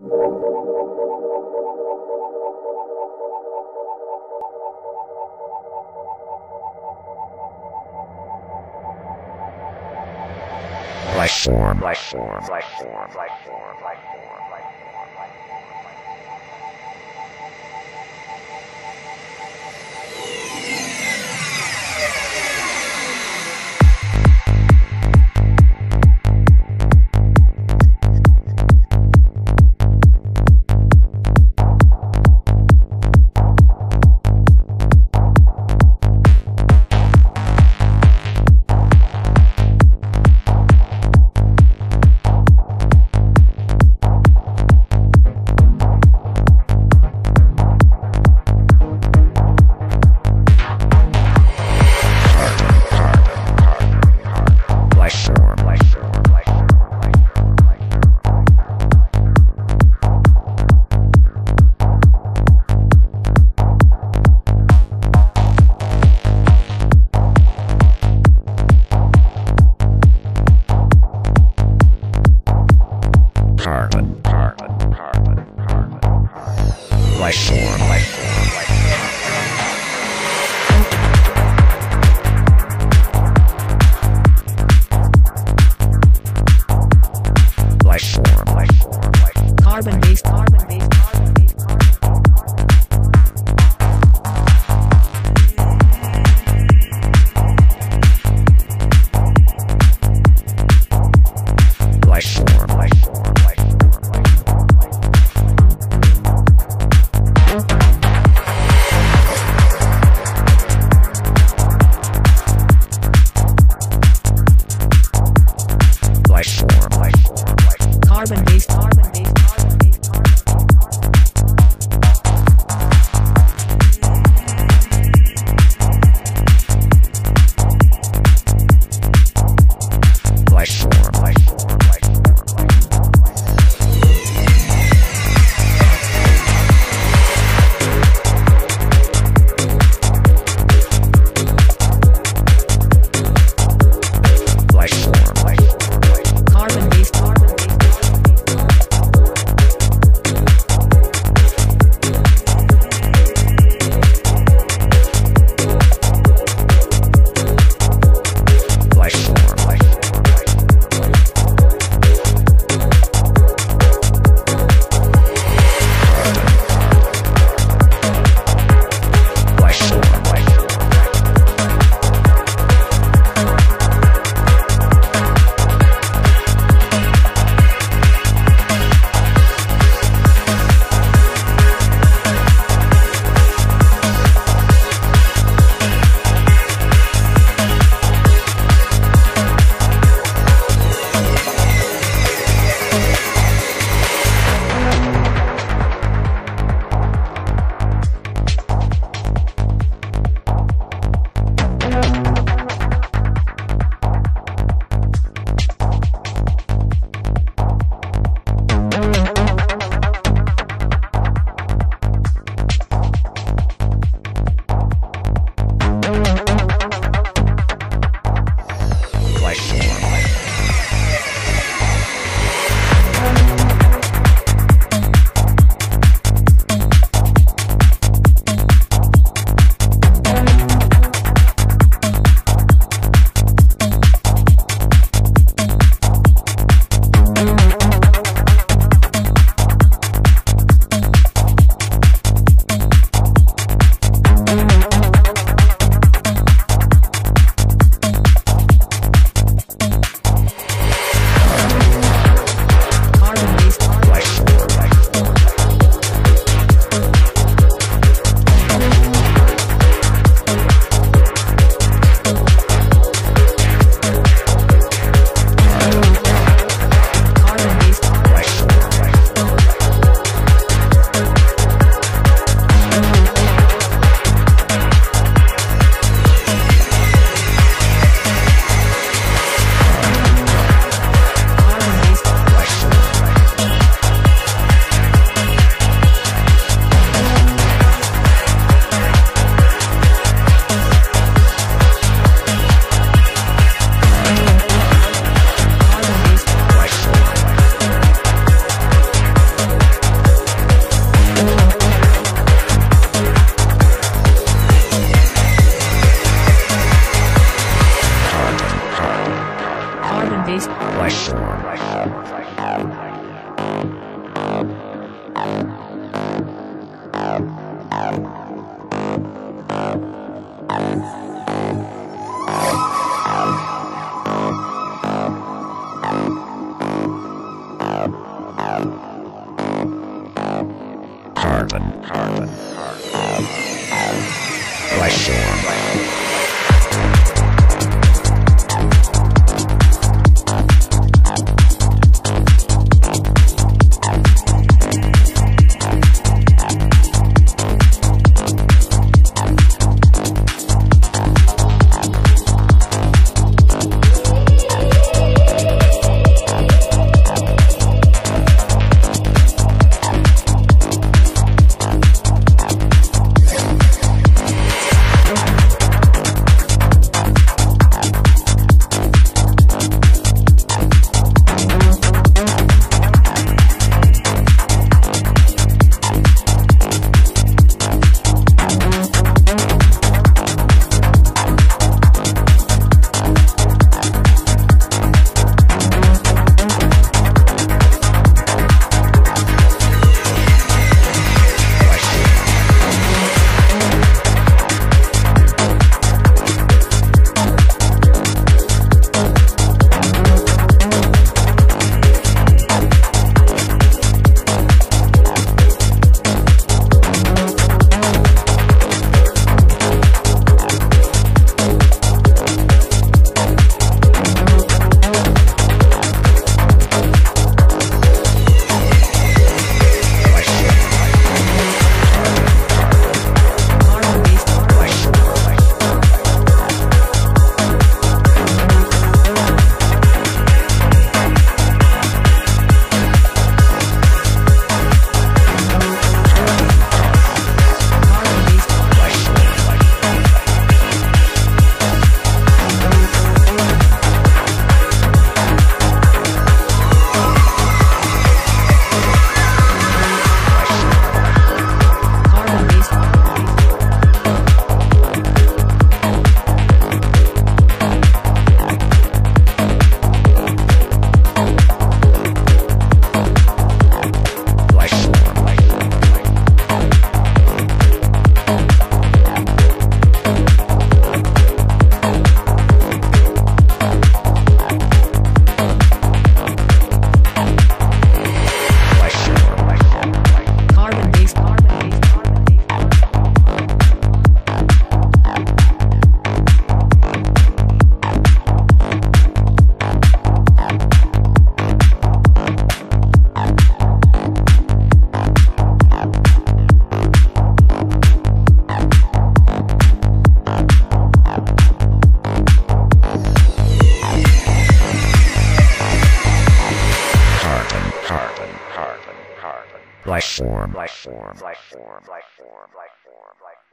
Life form, life form, life form, life form, life form, life form. based. Life form. Life form. Life form. Life form. Life form. Life form.